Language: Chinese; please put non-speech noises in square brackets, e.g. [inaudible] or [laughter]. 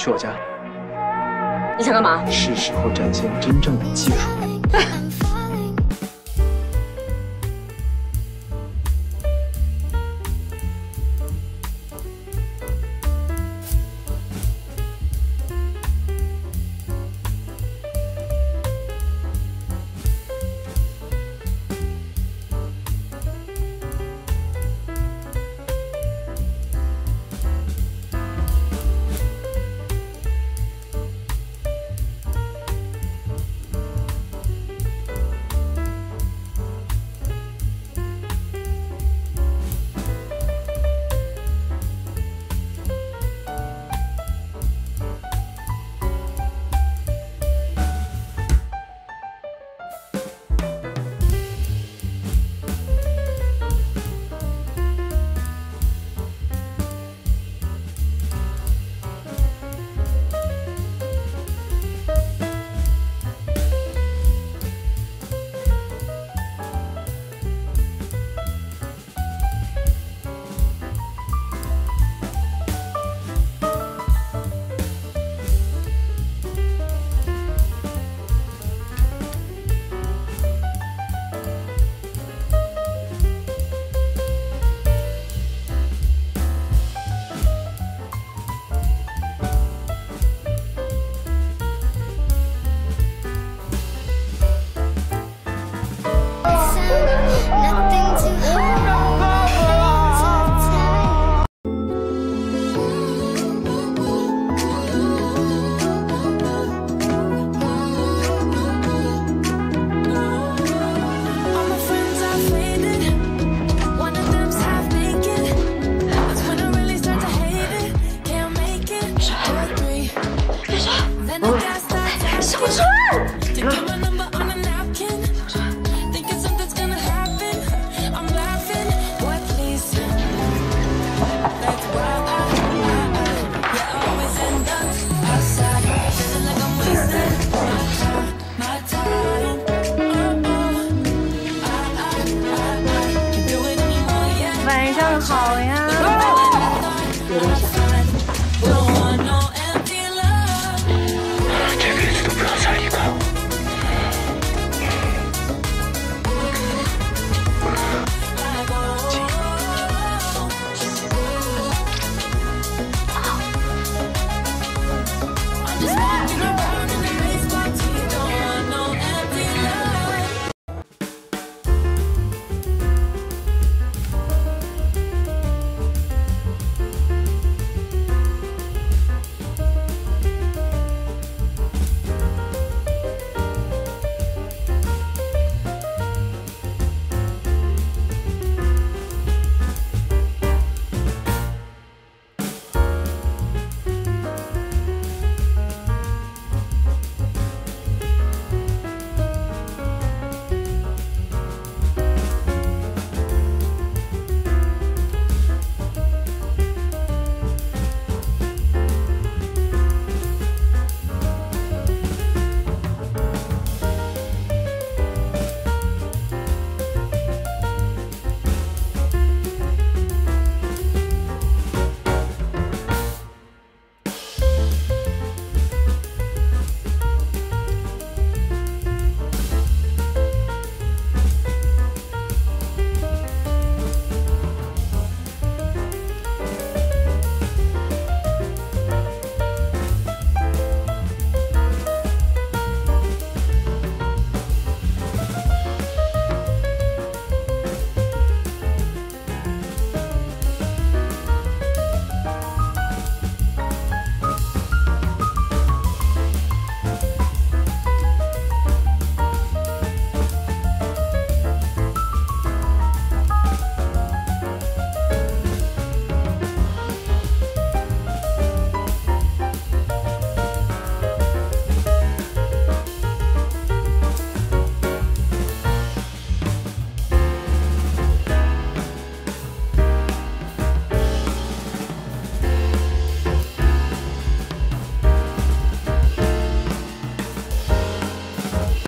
去我家。你想干嘛？是时候展现真正的技术 [laughs] 晚上好呀。Woo!